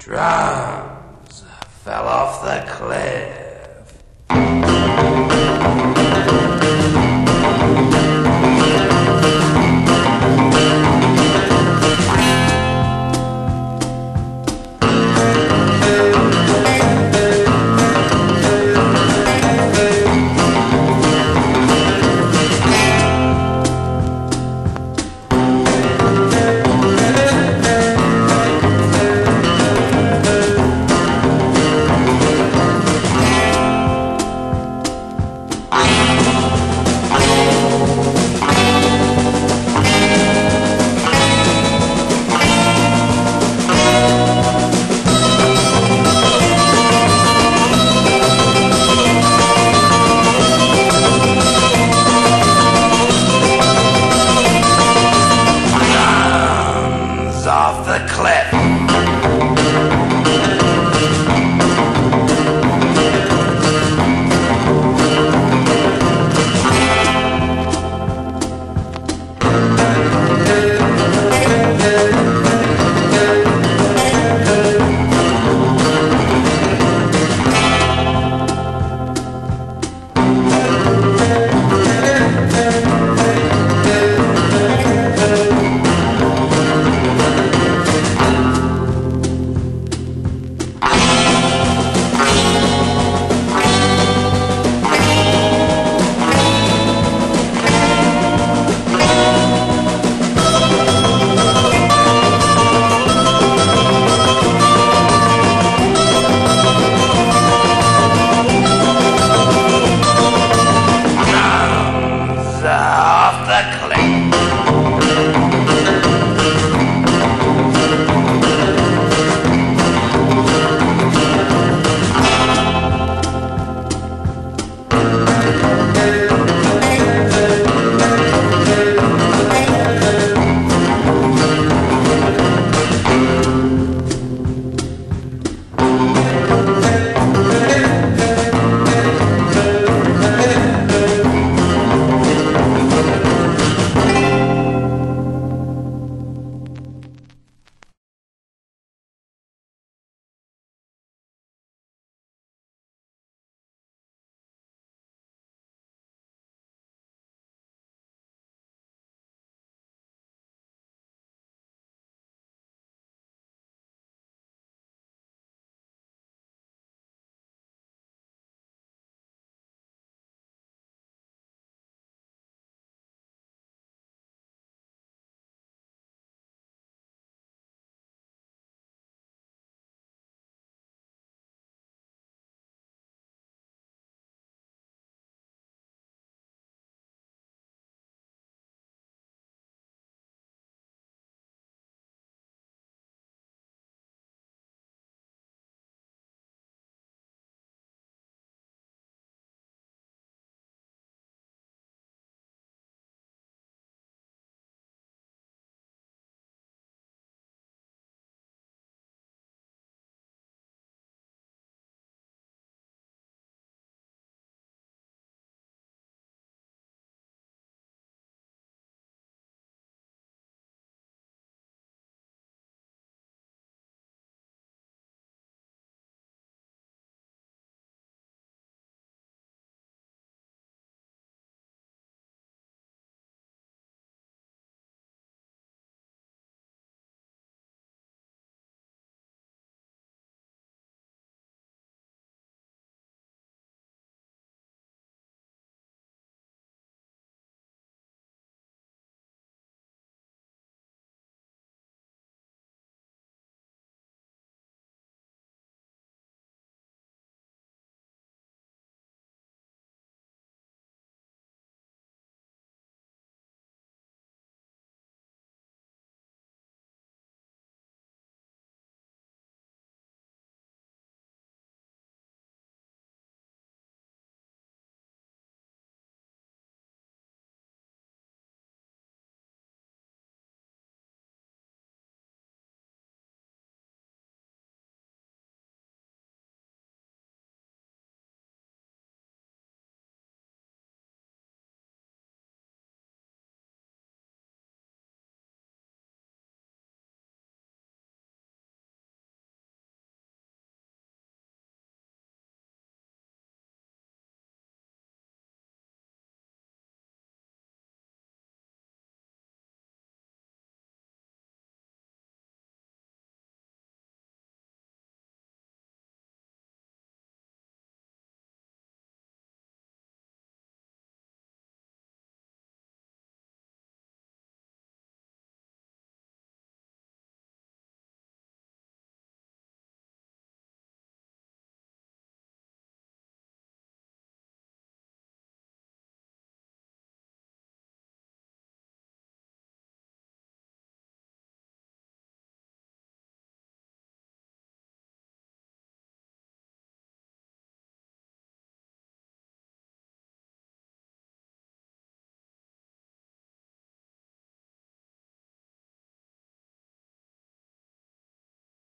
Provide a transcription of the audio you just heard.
Drums fell off the cliff. circle